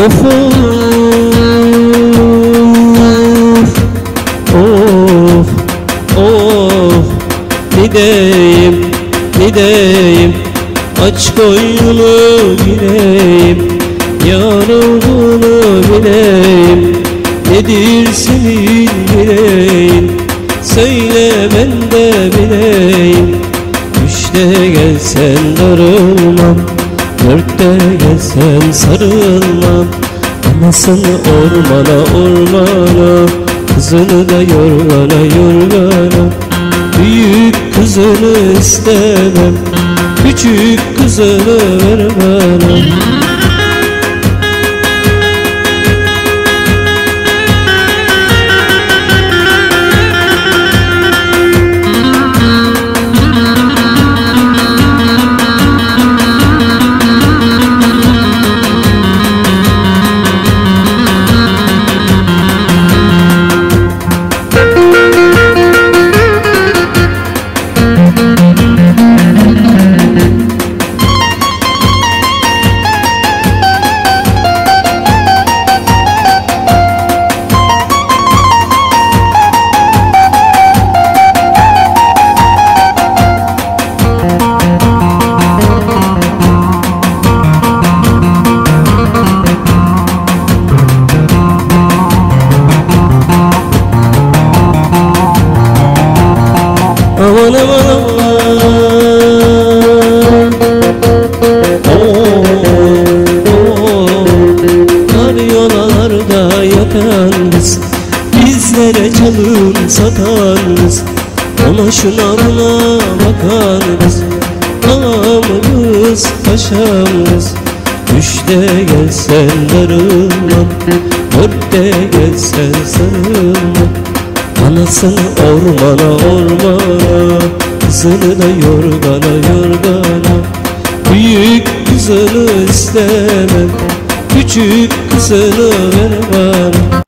Of of of of Gideyim gideyim Aç koynunu gireyim Yar olduğunu bileyim Nedir senin yüreğin? Söyle ben de bileyim Üçte gelsen darılmam Dörtte gelsen sarılmam Anasını ormana ormana Kızını da yorgana yorgana. Büyük kızını istemem Küçük kızını ver bana Bizlere çalın satan kız Ona şuna buna bakan kız Ağamız paşamız Üçte gelsen darılma Dörtte gelsen sarılma Anasını ormana ormana Kızını da yorgana yorgana. Büyük kızını istemem Küçük kızını ver bana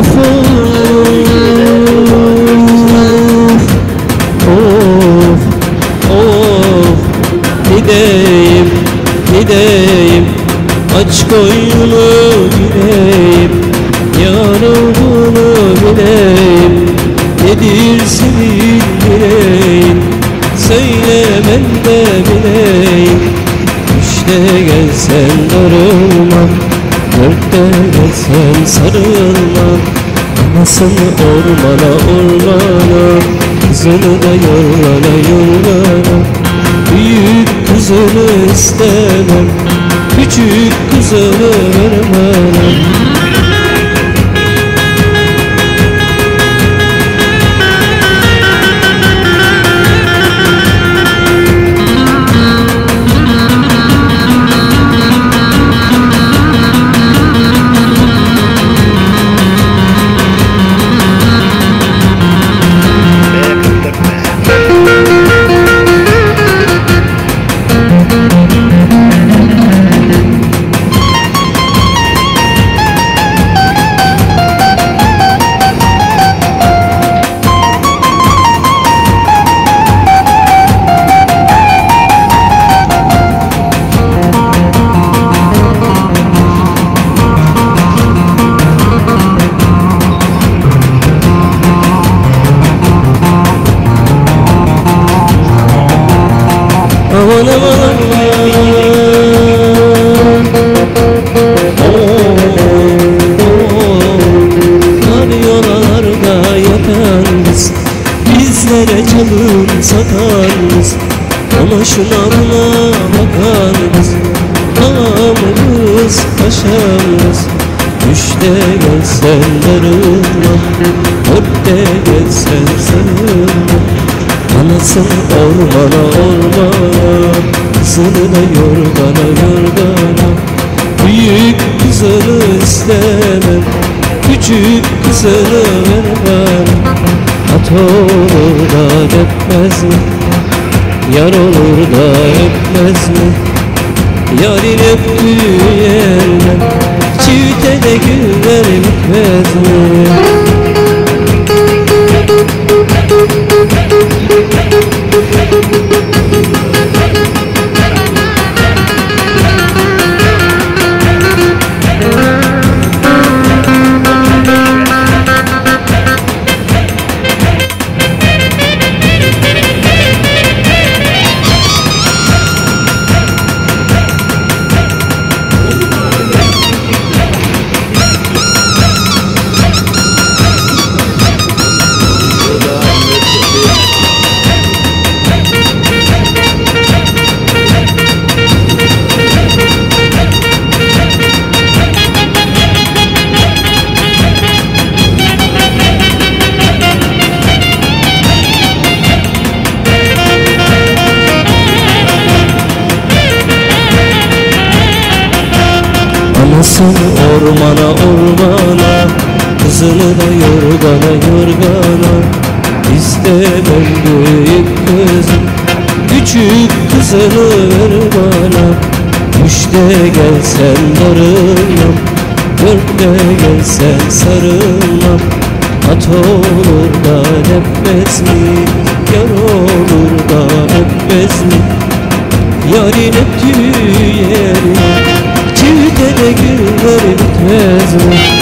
Of of Gideyim gideyim Aç koynunu gireyim Yar olduğunu bileyim Nedir senin yüreğin Söyle ben de bileyim Üçte gelsen darılma Dörtte gelsen sarılma Anasını ormana ormana Kızını da yorgana yorgana Büyük kızını istemem Küçük kızını ver Bakan biz Ağamız paşamız. Üçte gelsen darılma Dörtte gelsen sarılma. Anasın ormana ormana Kızını yorgana yorgana Büyük kızını istemem Küçük kızını ver bana At olur da etmez mi? Yar olur da etmez mi? Yarın öptüğü yerden Çifte de güller bitmez mi? Anasın ormana ormana Kızını da yorgana yorgana İstemem büyük kızım Küçük kızını ver bana Üçte gelsen darılmam Dörtte gelsen sarılmam At olur da öpmez mi? Yar olur da öpmez mi? Thank you.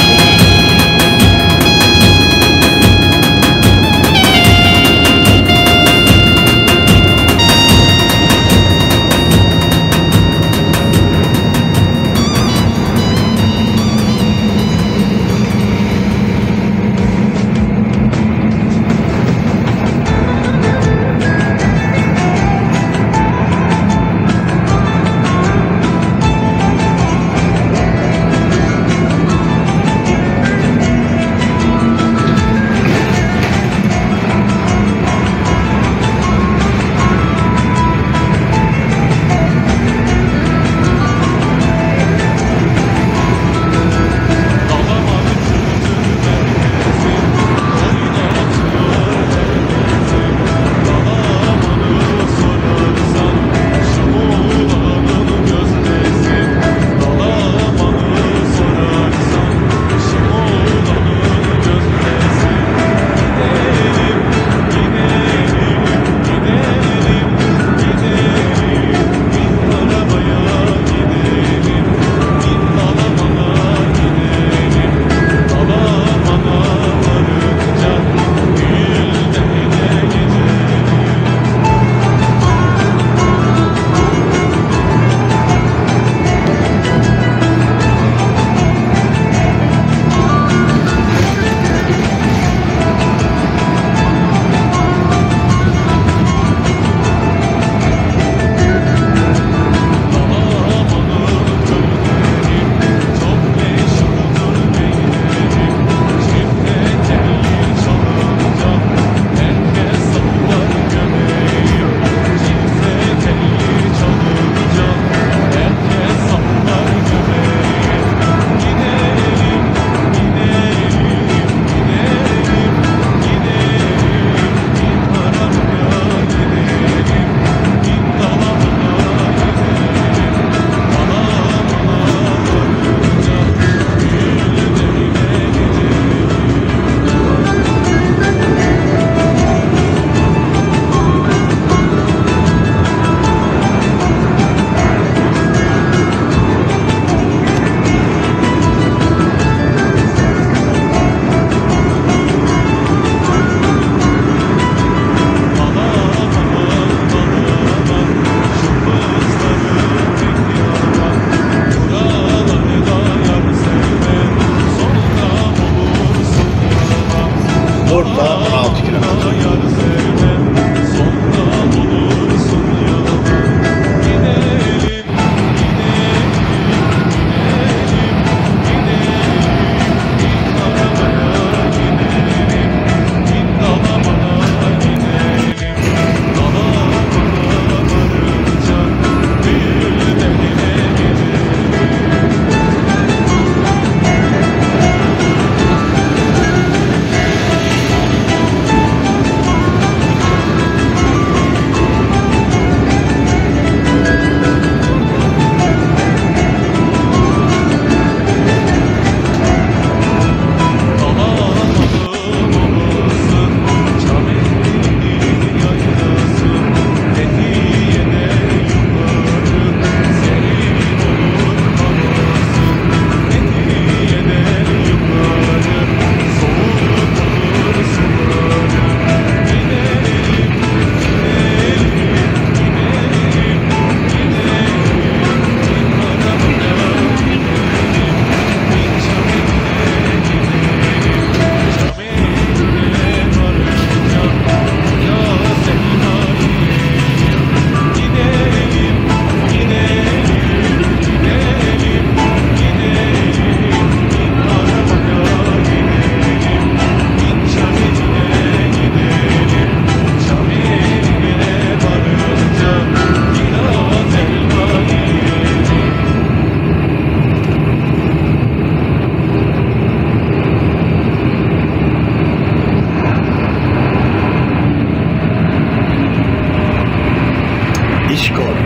Kor.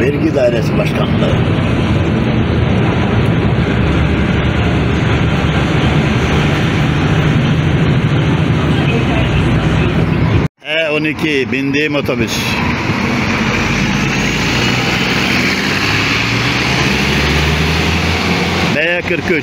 Vergi Dairesi Başkanlığı. E12 bindiğim otobüs. B43